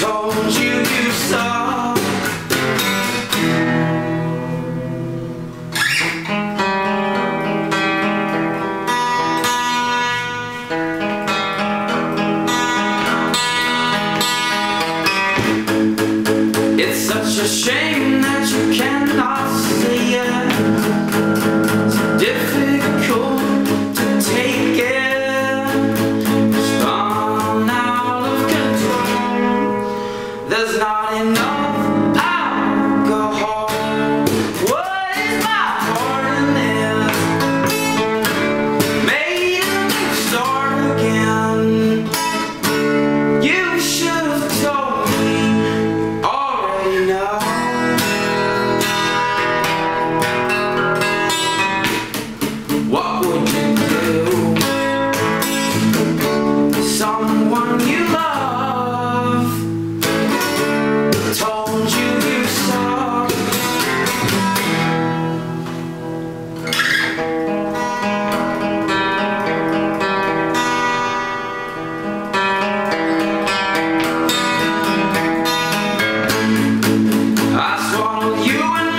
told you you saw. Such a shame that you cannot see yes. You and